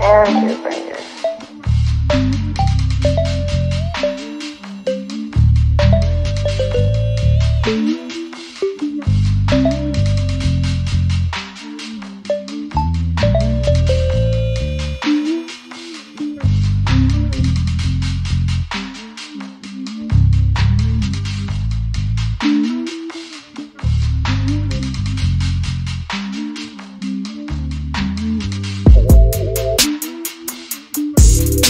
Very different.